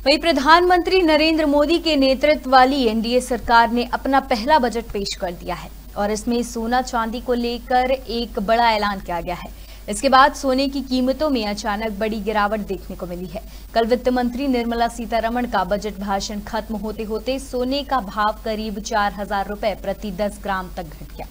वही प्रधानमंत्री नरेंद्र मोदी के नेतृत्व वाली एनडीए सरकार ने अपना पहला बजट पेश कर दिया है और इसमें सोना चांदी को लेकर एक बड़ा ऐलान किया गया है। इसके बाद सोने की कीमतों में अचानक बड़ी गिरावट देखने को मिली है। कल वित्त मंत्री निर्मला सीतारमण का बजट भाषण खत्म होते होते सोने का भाव करीब चार हज़ार रुपए प्रति दस ग्राम तक घट गया।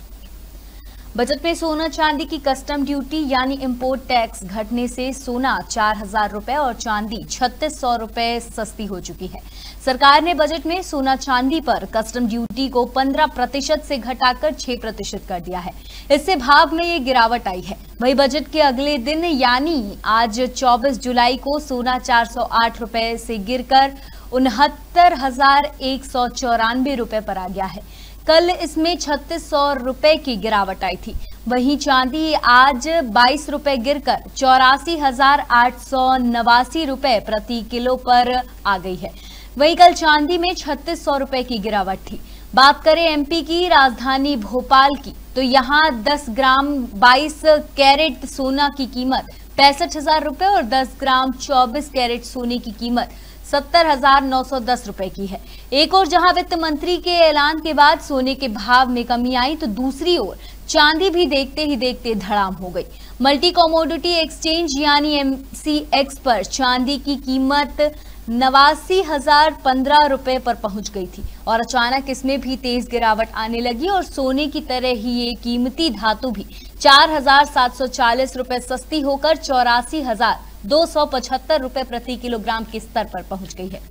बजट में सोना चांदी की कस्टम ड्यूटी यानी इंपोर्ट टैक्स घटने से सोना चार हज़ार रुपए और चांदी छत्तीस सौ रुपए सस्ती हो चुकी है। सरकार ने बजट में सोना चांदी पर कस्टम ड्यूटी को 15 प्रतिशत से घटाकर 6 प्रतिशत कर दिया है। इससे भाव में ये गिरावट आई है। वही बजट के अगले दिन यानी आज 24 जुलाई को सोना 408 रुपए से गिरकर उनहत्तर हज़ार एक सौ चौरानवे रुपए पर आ गया है। कल इसमें छत्तीस सौ रुपए की गिरावट आई थी। वहीं चांदी आज बाईस रुपए गिरकर चौरासी हज़ार आठ सौ नवासी रुपए प्रति किलो पर आ गई है। वहीं कल चांदी में छत्तीस सौ रुपए की गिरावट थी। बात करें एमपी की, राजधानी भोपाल की तो यहाँ 10 ग्राम 22 कैरेट सोना की कीमत पैंसठ हज़ार रुपए और 10 ग्राम 24 कैरेट सोने की कीमत सत्तर हज़ार नौ सौ दस रुपए की है। एक और जहाँ वित्त मंत्री के ऐलान के बाद सोने के भाव में कमी आई तो दूसरी ओर चांदी भी देखते ही देखते धड़ाम हो गई। मल्टी कॉमोडिटी एक्सचेंज यानी एमसीएक्स पर चांदी की कीमत नवासी हज़ार पंद्रह रुपए पर पहुँच गई थी और अचानक इसमें भी तेज गिरावट आने लगी और सोने की तरह ही ये कीमती धातु भी चार हज़ार सात सौ चालीस रुपए सस्ती होकर चौरासी हज़ार दो सौ पचहत्तर रुपए प्रति किलोग्राम के स्तर पर पहुँच गई है।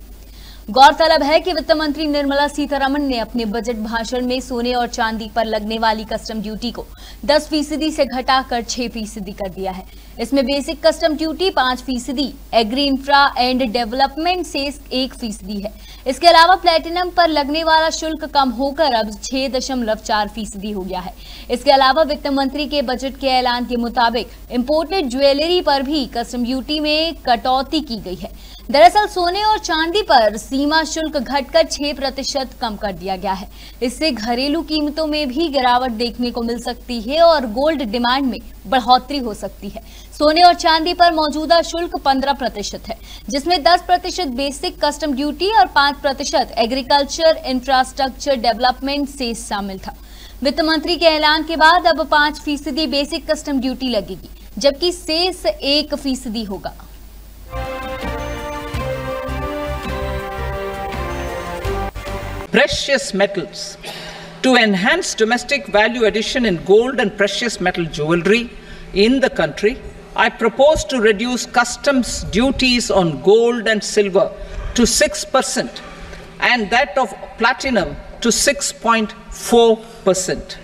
गौरतलब है कि वित्त मंत्री निर्मला सीतारमण ने अपने बजट भाषण में सोने और चांदी पर लगने वाली कस्टम ड्यूटी को 10 फ़ीसदी से घटाकर 6 फ़ीसदी कर दिया है। इसमें बेसिक कस्टम ड्यूटी 5 फ़ीसदी, एग्री इंफ्रा एंड डेवलपमेंट से एक फ़ीसदी है। इसके अलावा प्लेटिनम पर लगने वाला शुल्क कम होकर अब छह दशमलव चार फ़ीसदी हो गया है। इसके अलावा वित्त मंत्री के बजट के ऐलान के मुताबिक इम्पोर्टेड ज्वेलरी पर भी कस्टम ड्यूटी में कटौती की गई है। दरअसल सोने और चांदी पर सीमा शुल्क घटकर 6 प्रतिशत कम कर दिया गया है। इससे घरेलू कीमतों में भी गिरावट देखने को मिल सकती है और गोल्ड डिमांड में बढ़ोतरी हो सकती है। सोने और चांदी पर मौजूदा शुल्क 15 प्रतिशत है, जिसमें 10 प्रतिशत बेसिक कस्टम ड्यूटी और 5 प्रतिशत एग्रीकल्चर इंफ्रास्ट्रक्चर डेवलपमेंट से शामिल था। वित्त मंत्री के ऐलान के बाद अब पाँच फ़ीसदी बेसिक कस्टम ड्यूटी लगेगी, जबकि शेष एक फ़ीसदी होगा। Precious metals. To enhance domestic value addition in gold and precious metal jewelry in the country, I propose to reduce customs duties on gold and silver to 6% and that of platinum to 6.4%.